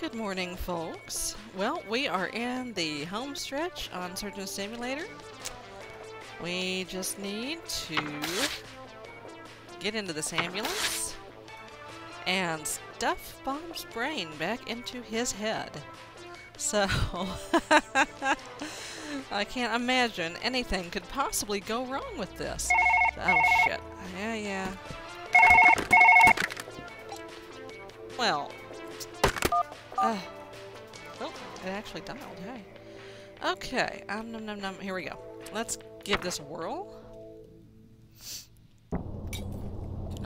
Good morning, folks. Well, we are in the home stretch on Surgeon Simulator. We just need to get into this ambulance and stuff Bob's brain back into his head. So, I can't imagine anything could possibly go wrong with this. Oh, shit. Yeah, yeah. Well, uh, oh, it actually dialed, hey. Okay, um, num, num, num, here we go. Let's give this a whirl.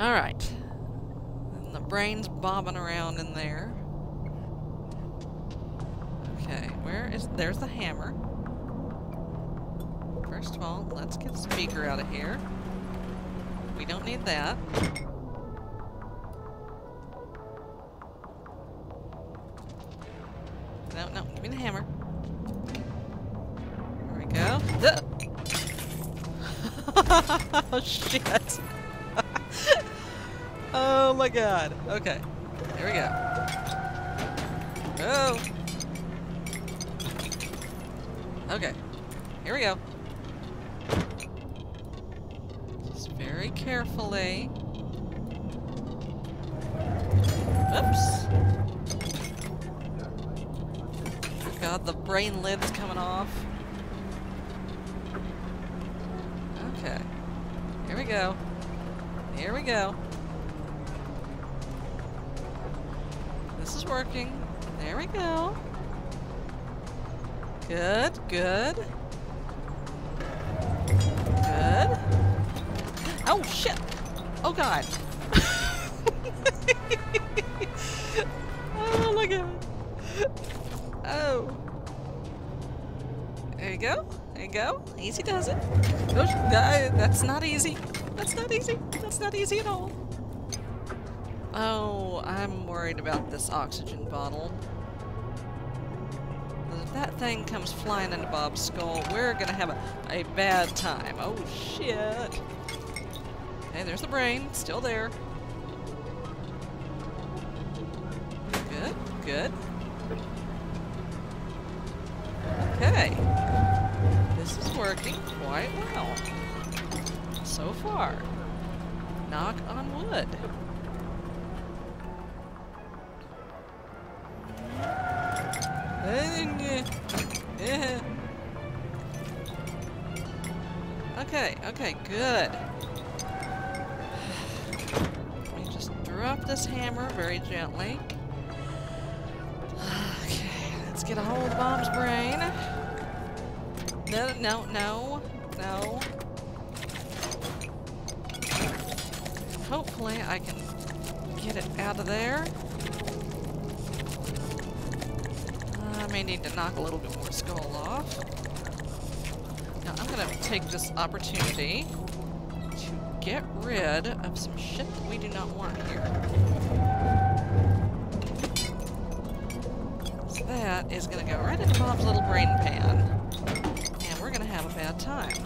Alright. And the brain's bobbing around in there. Okay, where is... There's the hammer. First of all, let's get the speaker out of here. We don't need that. Oh, shit. oh my god. Okay. Here we go. Oh. Okay. Here we go. Just very carefully. Oops. god, the brain lid's coming off. Okay. Here we go. Here we go. This is working. There we go. Good, good. Good. Oh, shit! Oh, God. oh, my God. Oh. There you go. There you go. Easy does it. Oh, that's not easy. That's not easy. That's not easy at all. Oh, I'm worried about this oxygen bottle. If that thing comes flying into Bob's skull, we're gonna have a, a bad time. Oh, shit. Okay, there's the brain. Still there. Good, good. Okay. This is working quite well. So far. Knock on wood. Okay, okay, good. Let me just drop this hammer very gently. Okay, let's get a hold of Bob's brain. No, no, no, no. Hopefully I can get it out of there. I may need to knock a little bit more skull off. Now I'm gonna take this opportunity to get rid of some shit that we do not want here. So that is gonna go right into Bob's little brain pan And we're gonna have a bad time.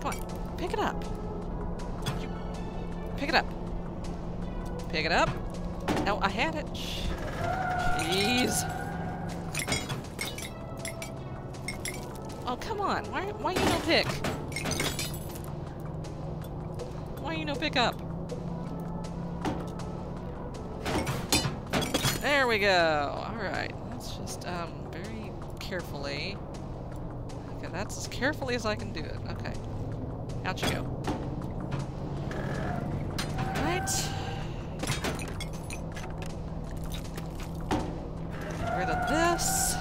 Come on, pick it up. Pick it up. Pick it up. No, I had it. Jeez. Oh, come on. Why, why you no pick? Why you no pick up? There we go. Alright. Let's just, um, very carefully Okay, that's as carefully as I can do it. Okay. Out you go. Alright. Rid of this.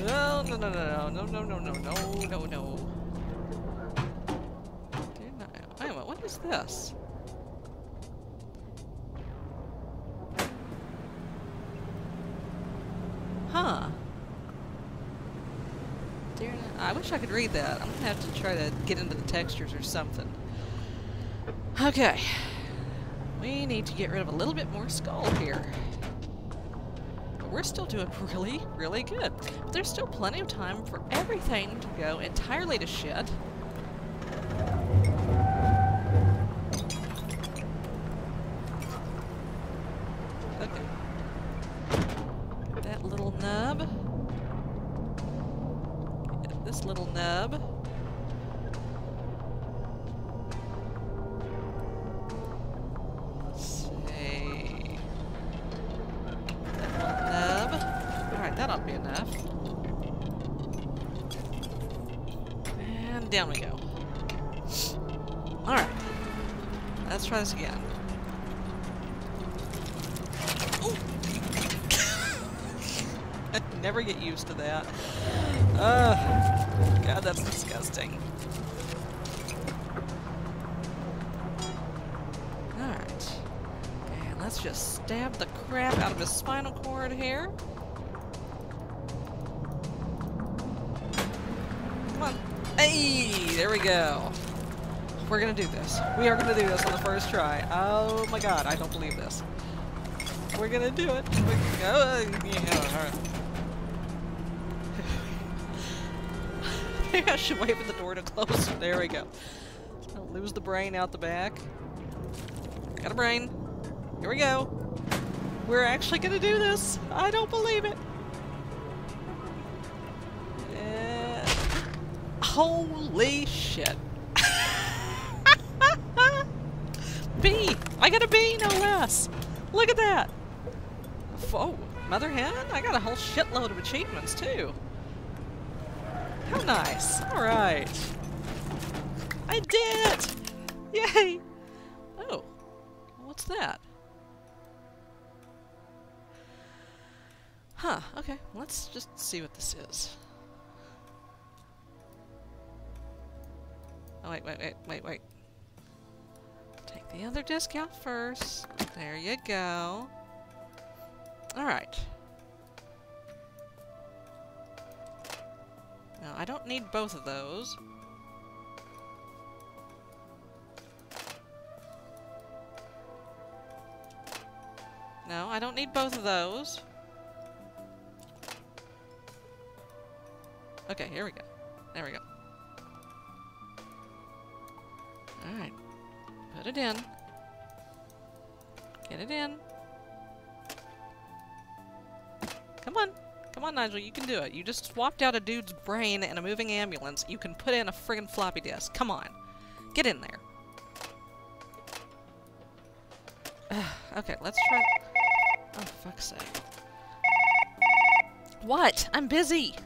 No, no, no, no, no, no, no, no, no, no, no. What is this? Huh. I wish I could read that. I'm gonna have to try to get into the textures or something. Okay. We need to get rid of a little bit more skull here we're still doing really, really good. But there's still plenty of time for everything to go entirely to shit. Okay. That little nub. This little nub. Ugh. God, that's disgusting. Alright. And let's just stab the crap out of his spinal cord here. Come on. Hey! There we go. We're gonna do this. We are gonna do this on the first try. Oh my god, I don't believe this. We're gonna do it. We, oh, yeah, Maybe I should wait for the door to close. There we go. Don't lose the brain out the back. Got a brain. Here we go. We're actually gonna do this. I don't believe it. Holy shit. B! I got a B, no less! Look at that! Oh, Mother Hen? I got a whole shitload of achievements, too. How nice. Alright. I did it! Yay! Oh. What's that? Huh, okay. Let's just see what this is. Oh, wait, wait, wait, wait, wait. Take the other disc out first. There you go. Alright. Now, I don't need both of those. No, I don't need both of those. Okay, here we go. There we go. Alright. Put it in. Get it in. Come on. Come on, Nigel, you can do it. You just swapped out a dude's brain in a moving ambulance. You can put in a friggin' floppy disk. Come on. Get in there. okay, let's try... Oh, fuck's sake. What? I'm busy!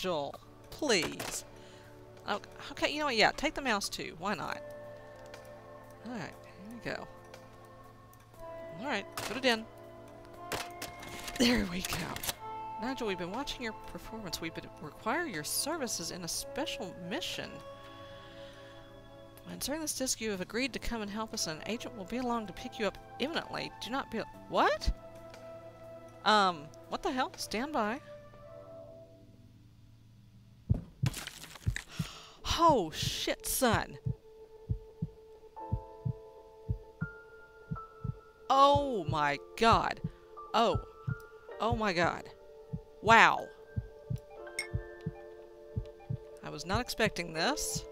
Nigel, please. Okay, you know what? Yeah, take the mouse too. Why not? Alright, here we go. Alright, put it in. There we go. Nigel, we've been watching your performance. We require your services in a special mission. Concerning this disc, you have agreed to come and help us, and an agent will be along to pick you up imminently. Do not be... What? Um, what the hell? Stand by. Oh, shit, son. Oh my god. Oh. Oh my god. Wow. I was not expecting this.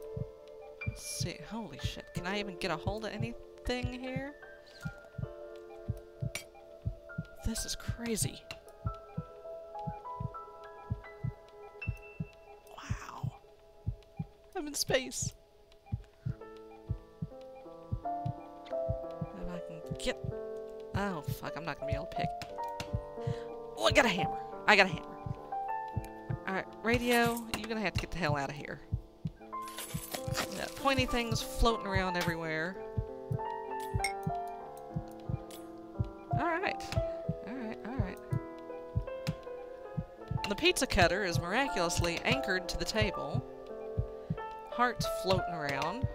Let's see. Holy shit. Can I even get a hold of anything here? This is crazy. Space. If I can get... Oh, fuck. I'm not gonna be able to pick. Oh, I got a hammer. I got a hammer. Alright, radio, you're gonna have to get the hell out of here. That pointy things floating around everywhere. Alright. Alright, alright. The pizza cutter is miraculously anchored to the table. Hearts floating around.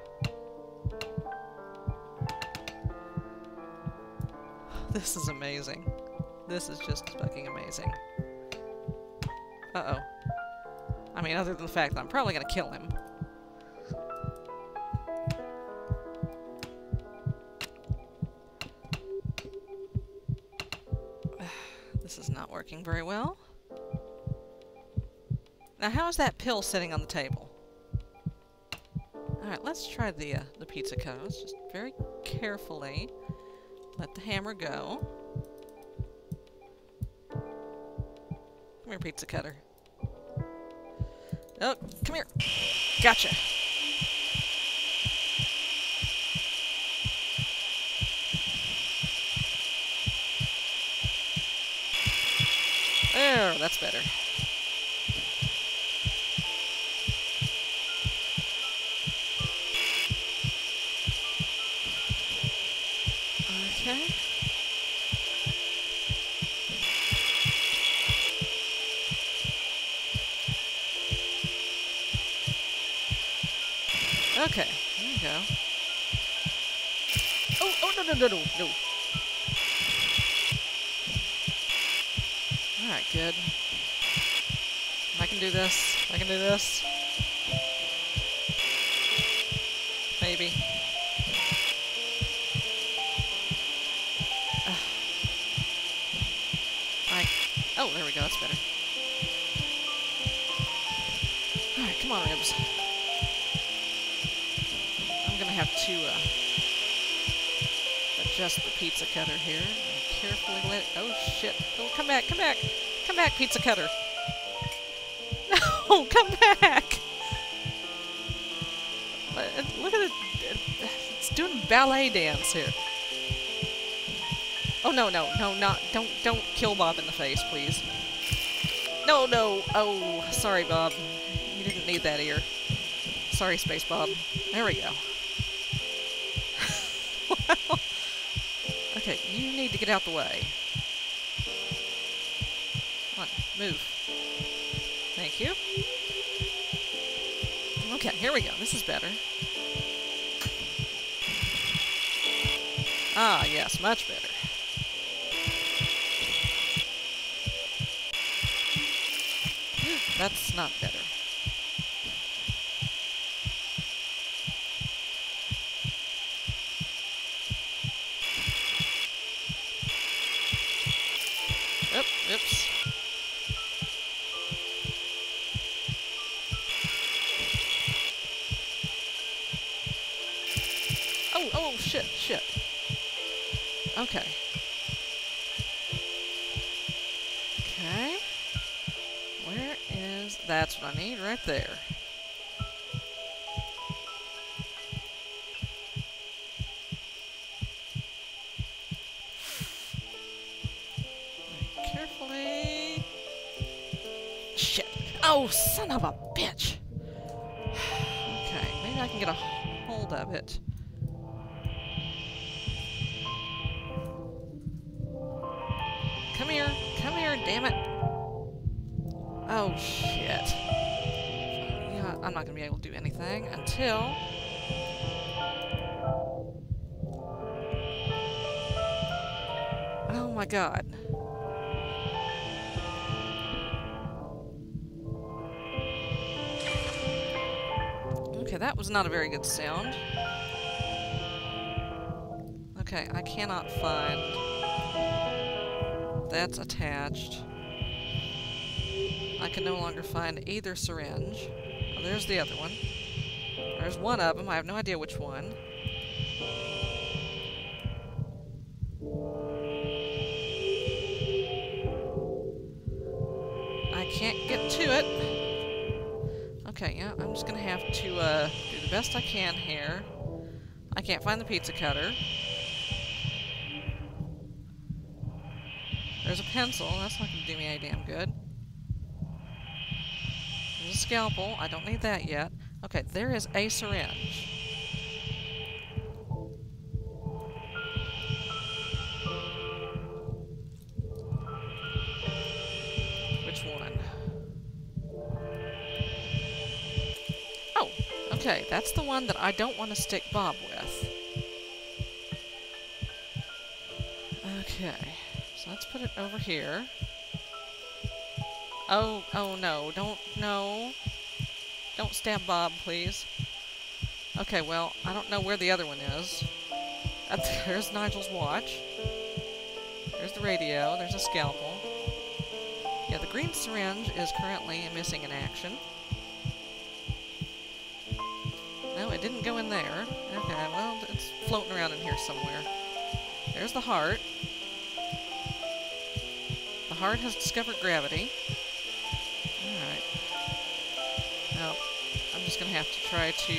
This is amazing. This is just fucking amazing. Uh-oh. I mean, other than the fact that I'm probably gonna kill him. This is not working very well. Now, how is that pill sitting on the table? Alright, let's try the, uh, the pizza. Let's just very carefully let the hammer go. Come here, pizza cutter. Oh, come here. Gotcha. There, that's better. Okay. Okay, there you go. Oh, oh, no, no, no, no. Alright, good. I can do this. I can do this. Maybe. Ugh. I... Oh, there we go. That's better. Alright, come on, ribs. I'm gonna have to, uh, adjust the pizza cutter here and carefully let it... Oh, shit. Oh, come back, come back! Come back, pizza cutter! No, come back! Look at it. It's doing ballet dance here. Oh, no, no, no, not... Don't, don't kill Bob in the face, please. No, no! Oh, sorry, Bob. You didn't need that ear. Sorry, Space Bob. There we go. Well, okay, you need to get out the way. Come on, move. Thank you. Okay, here we go. This is better. Ah, yes, much better. That's not better. Oop, oops. Oh, oh, shit, shit. Okay. Okay. Where is... That's what I need right there. Carefully. Shit. Oh, son of a bitch. Okay, maybe I can get a hold of it. Come here. Come here, damn it. Oh, shit. I'm not gonna be able to do anything until... Oh my god. Okay, that was not a very good sound. Okay, I cannot find... That's attached. I can no longer find either syringe. There's the other one. There's one of them. I have no idea which one. I can't get to it. Okay, yeah, I'm just gonna have to uh, do the best I can here. I can't find the pizza cutter. There's a pencil. That's not gonna do me any damn good. Scalpel. I don't need that yet. Okay, there is a syringe. Which one? Oh, okay. That's the one that I don't want to stick Bob with. Okay. So let's put it over here. Oh, oh no, don't, no. Don't stab Bob, please. Okay, well, I don't know where the other one is. There's Nigel's watch. There's the radio. There's a scalpel. Yeah, the green syringe is currently missing in action. No, it didn't go in there. Okay, well, it's floating around in here somewhere. There's the heart. The heart has discovered gravity. I'm gonna have to try to...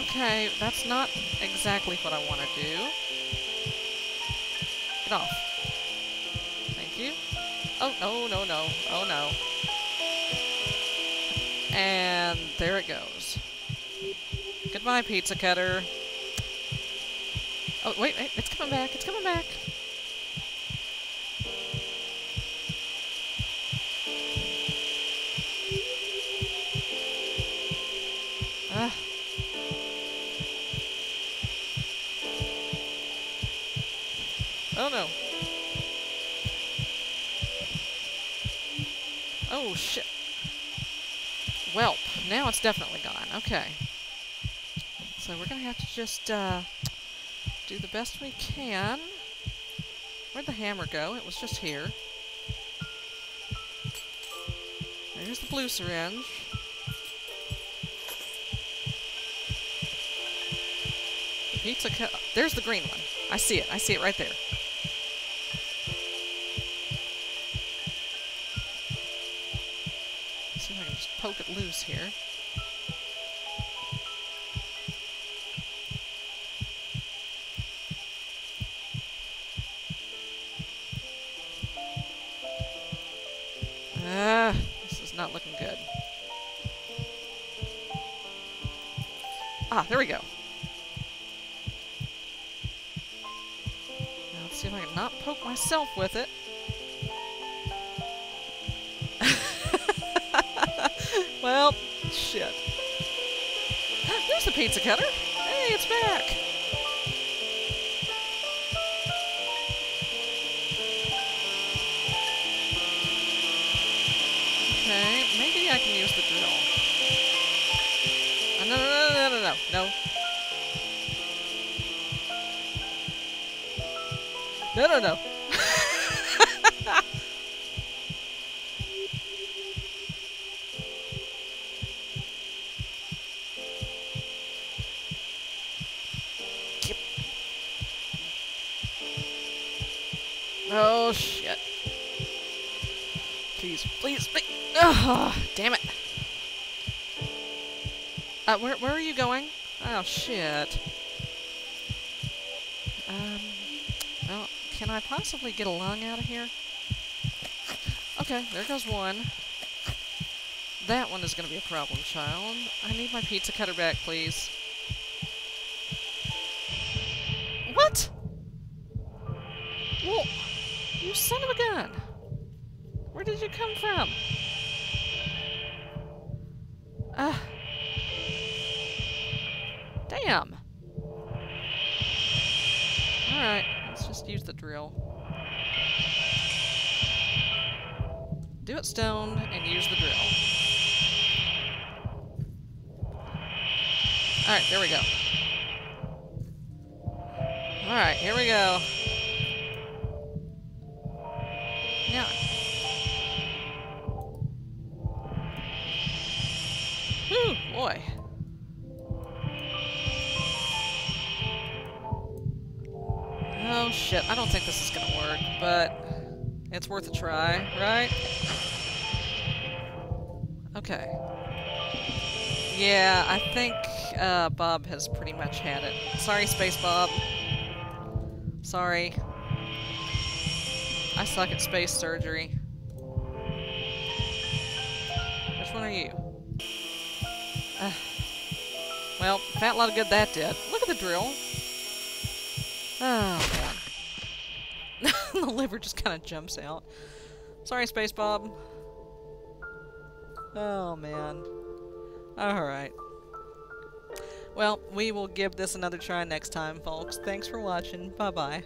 Okay, that's not exactly what I want to do. Get off. Thank you. Oh, no, no, no. Oh, no. And there it goes. Goodbye, pizza cutter. Oh, wait, wait, it's coming back, it's coming back. Ah. Oh no. Oh shit. Welp. Now it's definitely gone. Okay. So we're gonna have to just uh, do the best we can. Where'd the hammer go? It was just here. There's the blue syringe. The pizza cut. There's the green one. I see it. I see it right there. see if I can just poke it loose here. Myself with it. well, shit. There's the pizza cutter. Hey, it's back. Okay, maybe I can use the drill. No, no, no, no, no, no, no. No, no, no. Yep. Oh, shit. Please, please, please. Oh, damn it. Uh, where, where are you going? Oh, shit. Um, well, can I possibly get a lung out of here? Okay, there goes one. That one is going to be a problem, child. I need my pizza cutter back, please. What? Well, you son of a gun. Where did you come from? It's worth a try, right? Okay. Yeah, I think uh, Bob has pretty much had it. Sorry, Space Bob. Sorry. I suck at space surgery. Which one are you? Uh, well, fat lot of good that did. Look at the drill. Oh. the liver just kind of jumps out. Sorry, Space Bob. Oh, man. Alright. Well, we will give this another try next time, folks. Thanks for watching. Bye-bye.